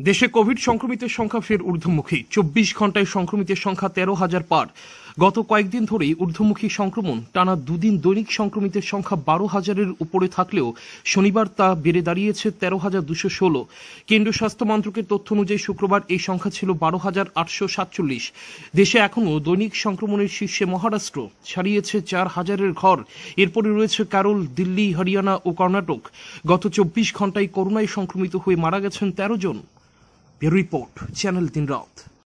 দেশে কোভিড সংক্রমিতের সংখ্যা ফের ঊর্ধ্বমুখী। চব্বিশ ঘন্টায় সংক্রমিতের সংখ্যা তেরো হাজার পার। গত কয়েকদিন ধরেই ঊর্ধ্বমুখী সংক্রমণ। টানা দুদিন দৈনিক সংক্রমিতের সংখ্যা বারো হাজারের উপরে থাকলেও শনিবার তা বেড়ে দাঁড়িয়েছে তেরো হাজার দুশো ষোলো। কেন্দ্রীয় স্বাস্থ্য মন্ত্রকের তথ্য অনুযায়ী শুক্রবার এই সংখ্যা ছিল বারো হাজার আটশো সাতচল্লিশ। দেশে এখনও দৈনিক সংক্রমণের শীর্ষে মহারাষ্ট্র। ছাড়িয়েছে চার হাজারের ঘর। এরপরে রয়েছে কেরল, দিল্লি, হরিয়ানা ও কর্ণাটক। গত চব্বিশ ঘন্টায় করোনায় সংক্রমিত হয়ে মারা গেছেন তেরো জন। A report, Channel Tin Raut.